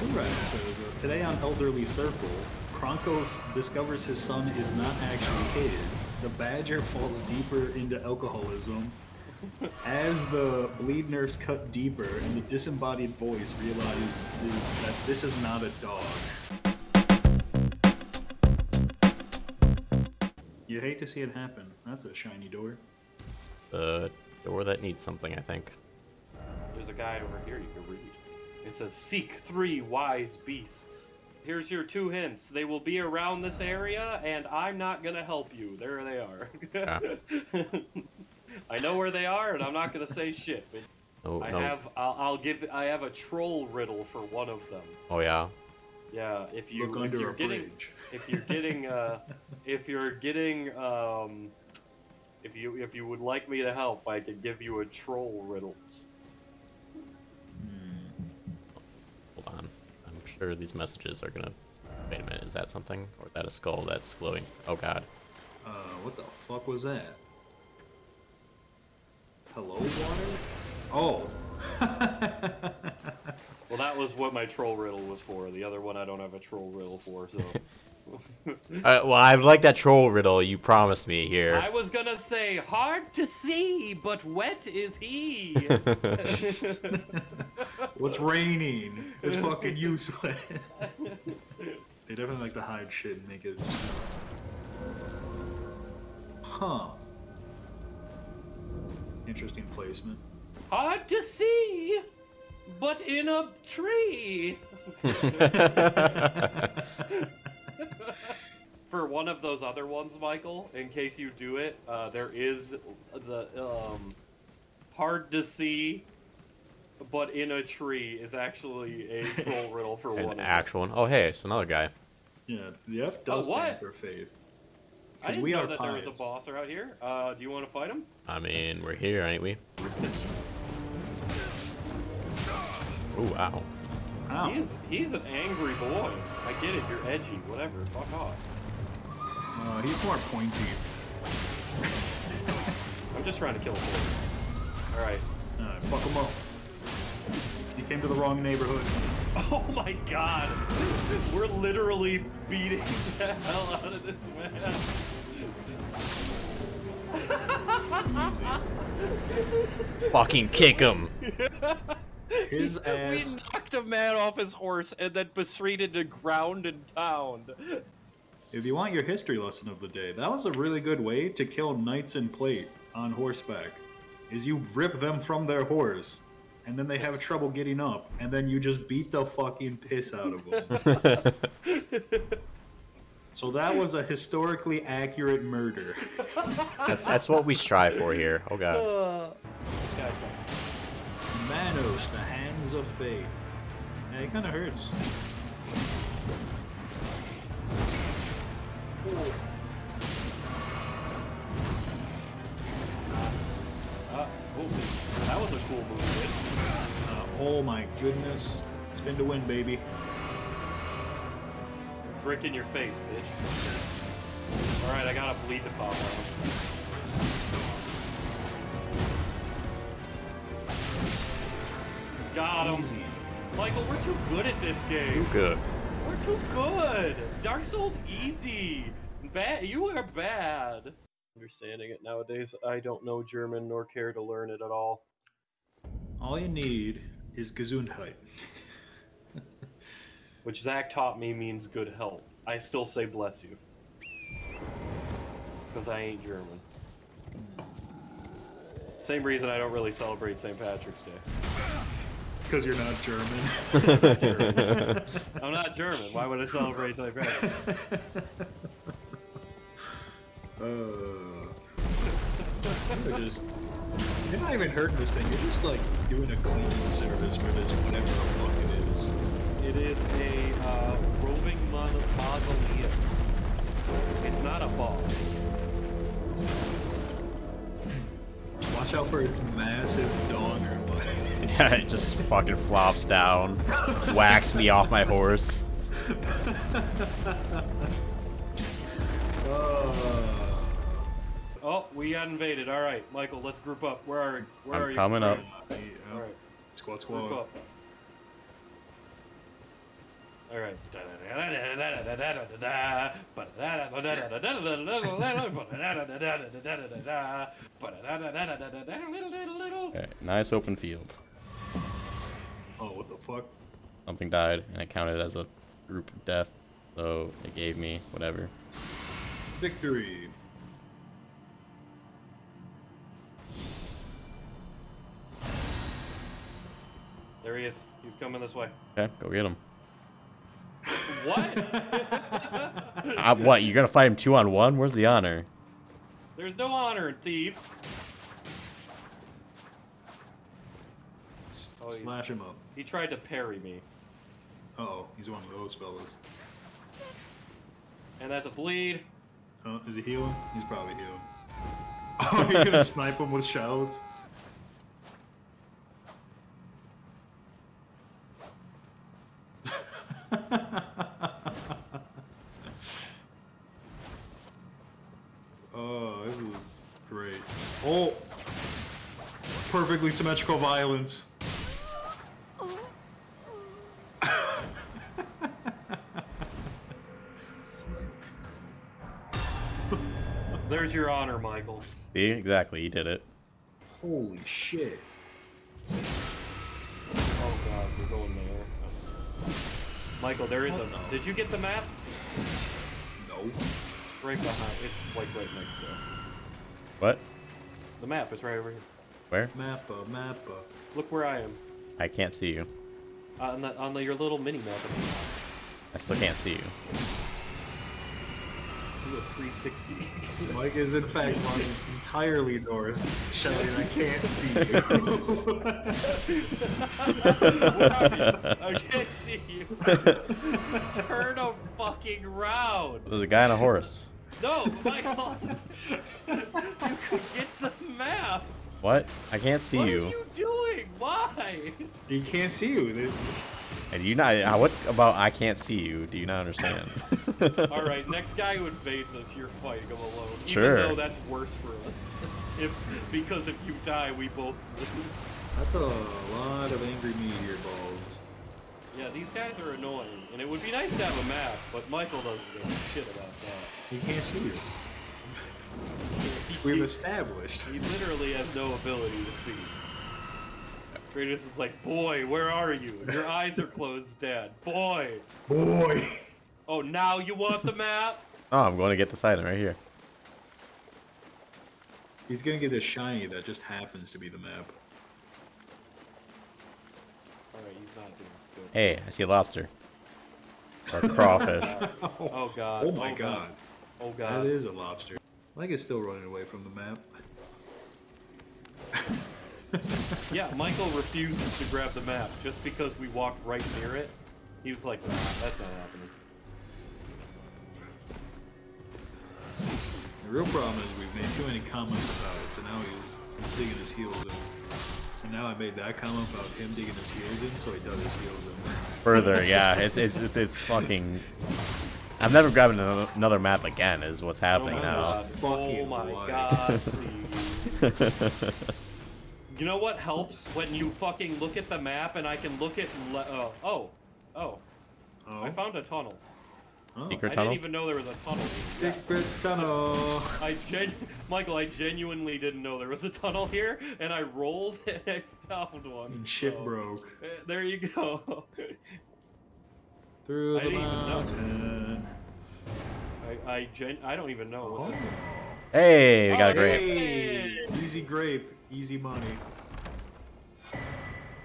Shurag says, uh, today on Elderly Circle, Kronko discovers his son is not actually his. The badger falls deeper into alcoholism. As the bleed nerves cut deeper and the disembodied voice realizes that this is not a dog. You hate to see it happen. That's a shiny door. The door that needs something, I think. There's a guy over here you can read. It says, Seek three wise beasts. Here's your two hints. They will be around this area, and I'm not gonna help you. There they are. I know where they are, and I'm not gonna say shit. But Oh, I no. have, I'll, I'll give, I have a troll riddle for one of them. Oh, yeah. Yeah, if you, Look if under you're a getting, bridge. if you're getting, uh, if you're getting, um, if you, if you would like me to help, I could give you a troll riddle. Sure these messages are gonna. Wait a minute, is that something? Or is that a skull that's glowing? Oh god. Uh, what the fuck was that? Hello, water? Oh. Well, that was what my troll riddle was for. The other one I don't have a troll riddle for, so. Uh, well, I like that troll riddle you promised me here. I was gonna say, hard to see, but wet is he. What's raining? It's fucking useless. they definitely like to hide shit and make it. Just... Huh. Interesting placement. hard to see, but in a tree. For one of those other ones, Michael, in case you do it, uh, there is the um, hard to see, but in a tree is actually a troll riddle for one of An them. actual one. Oh, hey, it's another guy. Yeah, the F does Oh, what? stand for faith. I 'Cause didn't we know are that there was a pies. boss out here. Uh, do you want to fight him? I mean, we're here, ain't we? Oh, wow. Ow. He's he's an angry boy. I get it. You're edgy. Whatever. Fuck off. Uh, he's more pointy. I'm just trying to kill him. All right. Alright, fuck him up. He came to the wrong neighborhood. Oh my god. We're literally beating the hell out of this man. Fucking kick him! His we knocked a man off his horse and then proceeded to ground and pound. If you want your history lesson of the day, that was a really good way to kill knights in plate on horseback. Is you rip them from their horse, and then they have trouble getting up, and then you just beat the fucking piss out of them. so that was a historically accurate murder. That's that's what we strive for here. Oh god. Uh, this guy sucks. Manos, the hands of fate. Yeah, it kind of hurts. Uh, oh, that was a cool move, Uh, oh my goodness. Spin to win, baby. Brick in your face, bitch. Alright, I got a bleed to pop Got him. Easy. Michael, we're too good at this game. Too good. We're too good. Dark Souls easy. Bad. You are bad. Understanding it nowadays, I don't know German nor care to learn it at all. All you need is Gesundheit. Which Zach taught me means good health. I still say bless you. Because I ain't German. Hmm. Same reason I don't really celebrate St. Patrick's Day. Because you're not German. I'm not German. Why would I celebrate St. Patrick's? uh, you're just. You're not even hurting this thing. You're just like doing a cleaning service for this whatever the fuck it is. It is a uh, roving mon- mausoleum. It's not a boss. Watch out for its massive donger. Yeah, it just fucking flops down, whacks me off my horse. uh, Oh, we got invaded. All right, Michael, let's group up. Where are where I'm are you? coming up. All right, Squad group up. All right. Okay, nice open field. Oh, what the fuck? Something died, and it counted as a group death, so it gave me whatever. Victory. There he is. He's coming this way. Okay, go get him. What? Uh, what? You're gonna fight him two on one? Where's the honor? There's no honor in thieves. Oh, Slash him up. He tried to parry me. Uh oh, he's one of those fellas. And that's a bleed. Oh, is he healing? He's probably healing. Oh, you're gonna snipe him with shouts? oh, this is great. Oh! Perfectly symmetrical violence. There's your honor, Michael. See, exactly, he did it. Holy shit. Oh god, we're going there. Michael, there is Oh, a. no. Did you get the map? No. Right behind. It's like right next to us. What? The map is right over here. Where? Mappa, mappa. Look where I am. I can't see you. Uh, on the, on the, your little mini map. I still can't see you. Do a 360. Mike is in fact running entirely north, shouting, I can't see you? I can't see you. Turn a fucking round. There's a guy on a horse. No, Michael. you could get the map. What? I can't see what you. are you doing? Why? He can't see you. And you not? uh, What about I can't see you? Do you not understand? All right, next guy who invades us, you're fighting him alone. Sure. Even though that's worse for us. If because if you die, we both lose. That's a lot of angry meat here, balls. Yeah, these guys are annoying, and it would be nice to have a map, but Michael doesn't give a shit about that. He can't see you. We've established. he literally has no ability to see. Kratos is like, boy, where are you? Your eyes are closed, Dad. Boy. Boy! Oh, now you want the map? oh, I'm going to get this item right here. He's gonna get a shiny that just happens to be the map. Alright, he's not doing good. Hey, I see a lobster. Or crawfish. Oh, oh god. Oh my oh, god. Oh That god. That is a lobster. Mike is still running away from the map. Yeah, Michael refuses to grab the map just because we walked right near it. He was like, nah, that's not happening. The real problem is we've made too many comments about it, so now he's, he's digging his heels in. And now I made that comment about him digging his heels in, so he dug his heels in. Further, yeah, it's it's it's, it's fucking. I'm never grabbing another map again. Is what's happening oh now. god. Oh Fucking my why? god, please. You know what helps when you fucking look at the map and I can look at le- oh oh oh Oh, I found a tunnel. oh. Secret I tunnel. didn't even know there was a tunnel. here. Secret tunnel. I gen Michael, I genuinely didn't know there was a tunnel here, and I rolled and I found one. And shit so, broke. uh, there you go. Through I the didn't even know. mountain. I I gen I don't even know what this is. Hey, we got a Oh, grape. Hey! Easy grape, easy money.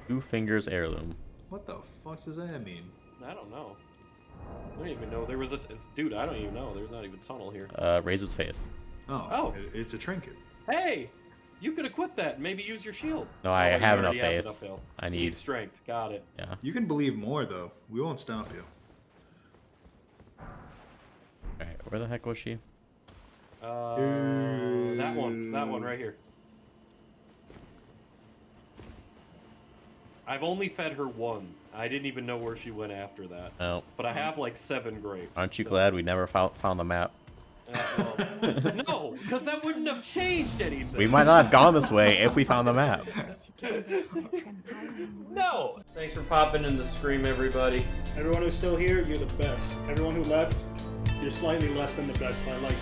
Two fingers heirloom. What the fuck does that mean? I don't know. I don't even know there was a dude. I don't even know. There's not even a tunnel here. Uh, raises faith. Oh, Oh. it- it's a trinket. Hey, you could equip that. and Maybe use your shield. No, I Oh, have already enough have faith. faith. I You need. strength. Got it. Yeah. You can believe more though. We won't stop you. Alright, where the heck was she? Uh, that one. That one right here. I've only fed her one. I didn't even know where she went after that. Oh, But I have like seven grapes. aren't you so- glad we never found found the map? Uh, well, no, because that wouldn't have changed anything. We might not have gone this way if we found the map. No. Thanks for popping in the stream, everybody. Everyone who's still here, you're the best. Everyone who left, you're slightly less than the best, but I like you.